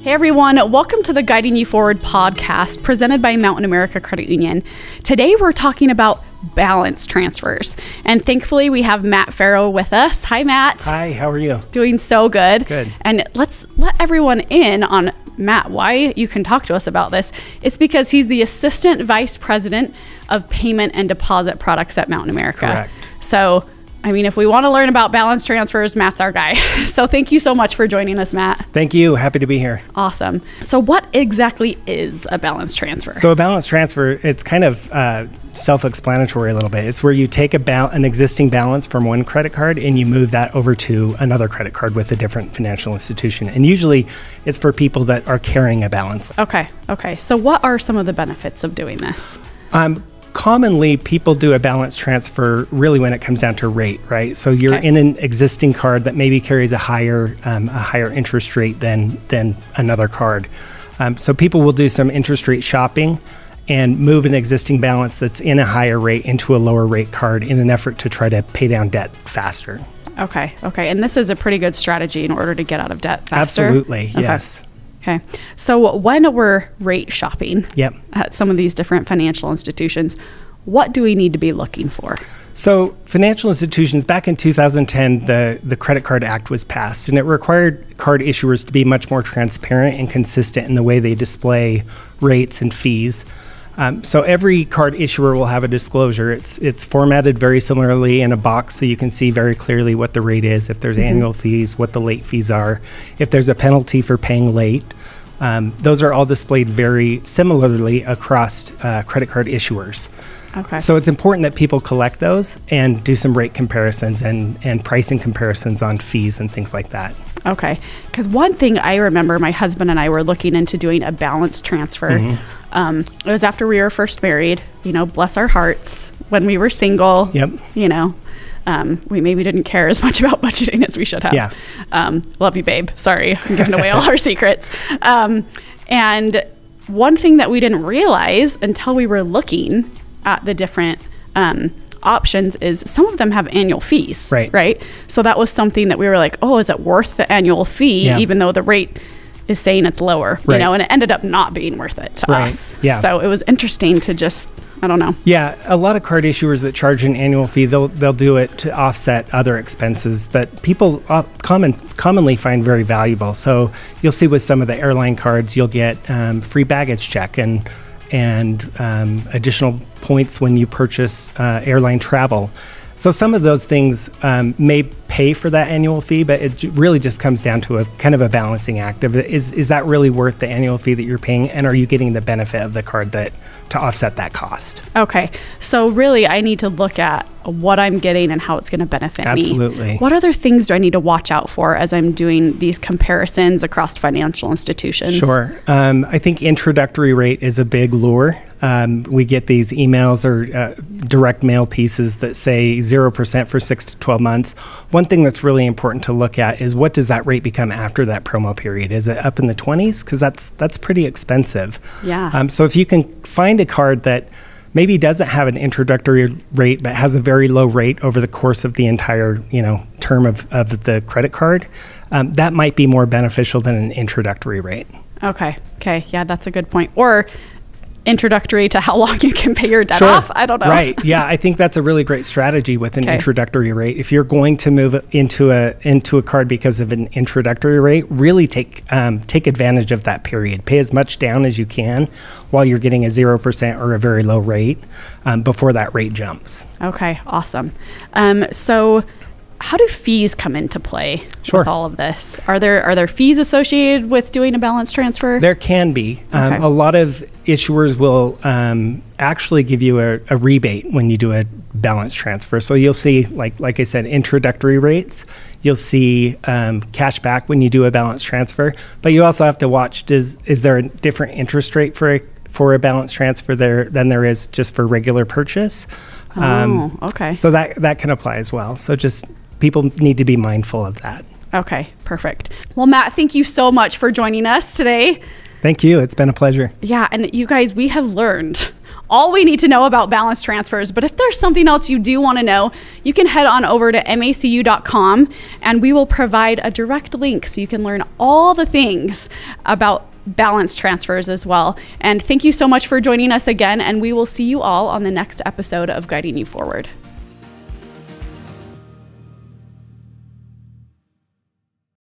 Hey everyone, welcome to the Guiding You Forward podcast presented by Mountain America Credit Union. Today we're talking about balance transfers. And thankfully we have Matt Farrow with us. Hi Matt. Hi, how are you? Doing so good. Good. And let's let everyone in on Matt, why you can talk to us about this. It's because he's the Assistant Vice President of Payment and Deposit Products at Mountain America. Correct. So I mean, if we want to learn about balance transfers, Matt's our guy. So thank you so much for joining us, Matt. Thank you. Happy to be here. Awesome. So, what exactly is a balance transfer? So, a balance transfer, it's kind of uh, self explanatory a little bit. It's where you take a ba- an existing balance from one credit card and you move that over to another credit card with a different financial institution. And usually it's for people that are carrying a balance. okay. Okay. So, what are some of the benefits of doing this? Um, commonly, people do a balance transfer really when it comes down to rate, right? So you're Okay. in an existing card that maybe carries a higher um, a higher interest rate than than another card. Um, so people will do some interest rate shopping and move an existing balance that's in a higher rate into a lower rate card in an effort to try to pay down debt faster. Okay. Okay. And this is a pretty good strategy in order to get out of debt faster. Absolutely, Okay. yes. Okay. So, when we're rate shopping Yep. at some of these different financial institutions, what do we need to be looking for? So, financial institutions back in 2010, the, the Credit Card Act was passed, and it required card issuers to be much more transparent and consistent in the way they display rates and fees. Um, so, every card issuer will have a disclosure. It's, it's formatted very similarly in a box so you can see very clearly what the rate is, if there's annual fees, what the late fees are, if there's a penalty for paying late. Um, those are all displayed very similarly across uh, credit card issuers. Okay. So it's important that people collect those and do some rate comparisons and, and pricing comparisons on fees and things like that. Okay. Because one thing I remember my husband and I were looking into doing a balance transfer. Mm-hmm. Um, it was after we were first married, you know, bless our hearts, when we were single. Yep. You know, um, we maybe didn't care as much about budgeting as we should have. Yeah. Um, love you, babe. Sorry, I'm giving away all our secrets. Um, and one thing that we didn't realize until we were looking at the different um, options is some of them have annual fees. Right. Right. So that was something that we were like, oh, is it worth the annual fee, Yeah. even though the rate is saying it's lower? You know, and it ended up not being worth it to Right. us. Yeah. So it was interesting to just, I don't know. Yeah, a lot of card issuers that charge an annual fee, they'll they'll do it to offset other expenses that people uh, common commonly find very valuable. So you'll see with some of the airline cards, you'll get um, free baggage check and and um, additional points when you purchase uh, airline travel. So some of those things um, may pay for that annual fee, but it really just comes down to a kind of a balancing act of is is that really worth the annual fee that you're paying, and are you getting the benefit of the card that to offset that cost? Okay. So really, I need to look at what I'm getting and how it's going to benefit me. Absolutely. What other things do I need to watch out for as I'm doing these comparisons across financial institutions? Sure. Um, I think introductory rate is a big lure. Um, we get these emails or uh, direct mail pieces that say 0% for six to 12 months. One thing that's really important to look at is what does that rate become after that promo period? Is it up in the 20s? Because that's, that's pretty expensive. Yeah. Um, so if you can find a card that maybe doesn't have an introductory rate but has a very low rate over the course of the entire you know term of, of the credit card um, that might be more beneficial than an introductory rate Okay. Okay. Yeah, that's a good point. Or introductory to how long you can pay your debt off. I don't know. Right. Yeah, I think that's a really great strategy with an Okay. introductory rate. If you're going to move into a into a card because of an introductory rate, really take um, take advantage of that period. Pay as much down as you can while you're getting a zero percent or a very low rate um, before that rate jumps. Okay. Awesome. Um, so, how do fees come into play Sure. with all of this? Are there are there fees associated with doing a balance transfer? There can be. Um, Okay. A lot of issuers will um, actually give you a, a rebate when you do a balance transfer. So you'll see, like like I said, introductory rates. You'll see um, cash back when you do a balance transfer. But you also have to watch: does is there a different interest rate for a for a balance transfer there than there is just for regular purchase? oh, okay. Um, So that that can apply as well. So just people need to be mindful of that. Okay, perfect. Well, Matt, thank you so much for joining us today. Thank you. It's been a pleasure. Yeah, and you guys, we have learned all we need to know about balance transfers. But if there's something else you do want to know, you can head on over to macu.com and we will provide a direct link so you can learn all the things about balance transfers as well. And thank you so much for joining us again, and we will see you all on the next episode of Guiding You Forward.